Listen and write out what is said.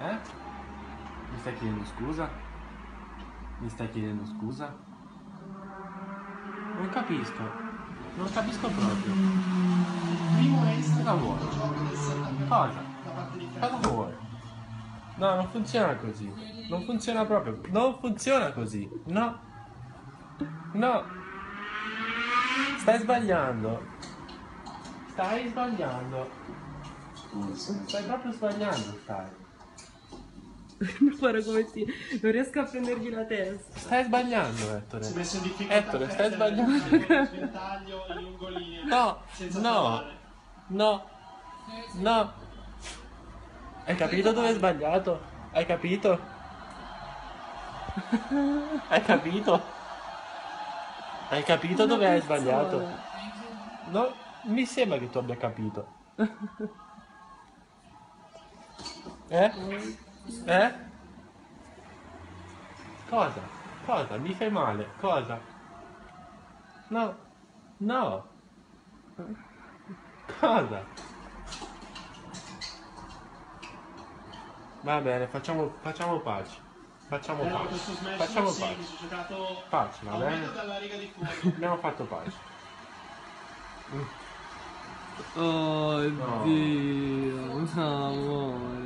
Eh? Mi stai chiedendo scusa? Mi stai chiedendo scusa? Non capisco. Non capisco proprio. Primo extra Cosa vuoi? gioco del 79 Cosa? da parte di Cosa vuoi? No, non funziona così. Non funziona proprio. Non funziona così. No. No. Stai sbagliando. Stai sbagliando. Stai proprio sbagliando, stai. Non farò come si. Non riesco a prendergli la testa. Stai sbagliando, Si è Ettore. messo in difficoltà Ettore, stai sbagliando. lo sventaglio in lungolinea. No, senza no, no, no. Hai capito dove hai sbagliato? Hai capito? Hai capito? Hai capito dove hai sbagliato? No, mi sembra che tu abbia capito. Eh? Eh? Cosa? Cosa? Mi fai male? Cosa? No. No. Cosa? Va bene, facciamo, facciamo pace. Facciamo Però pace. Facciamo pace. Pace, va bene? metro dalla riga di fuoco. Abbiamo fatto pace. Oh No. Dio, amore.